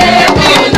Meu Deus.